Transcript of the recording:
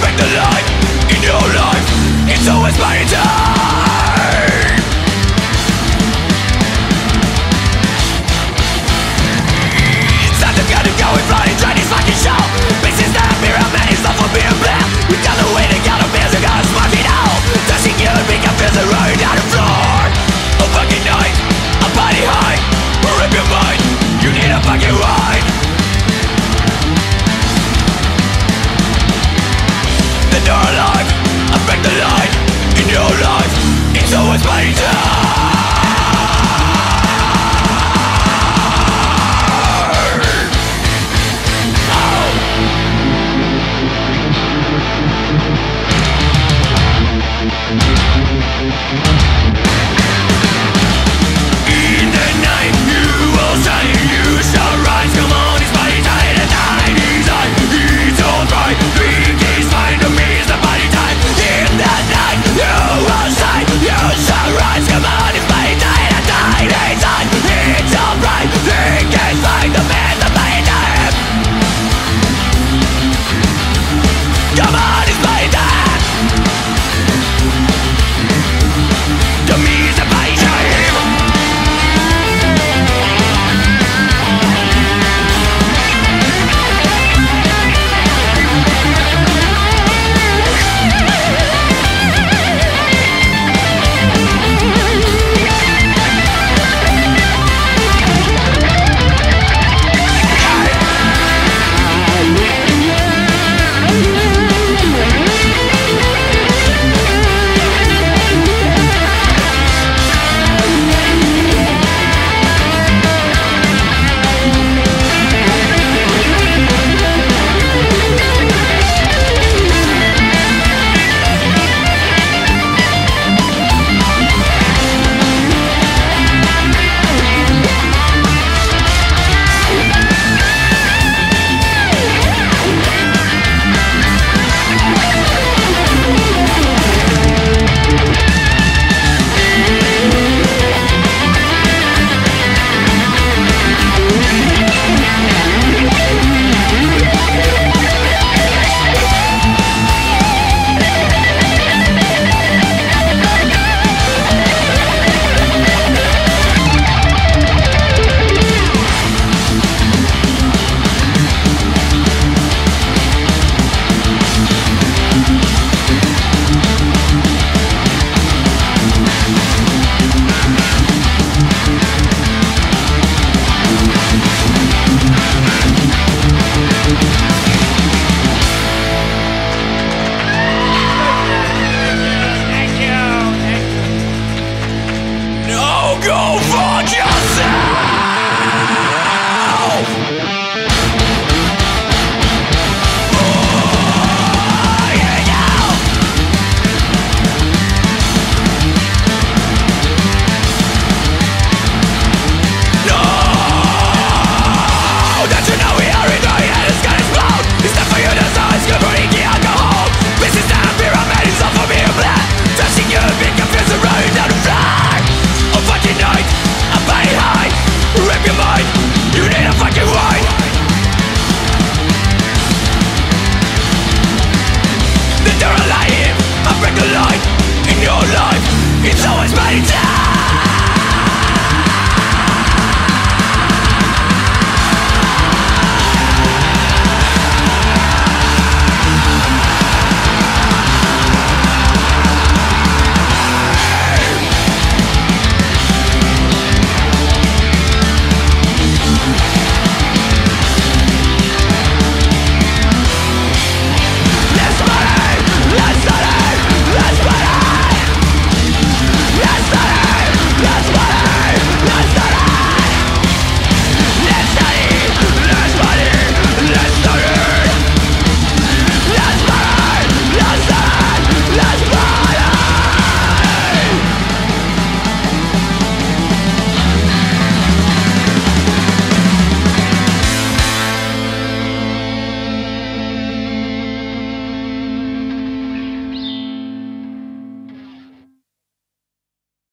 Back the light in your life. It's always my time. Spider go for yourself It's always my time!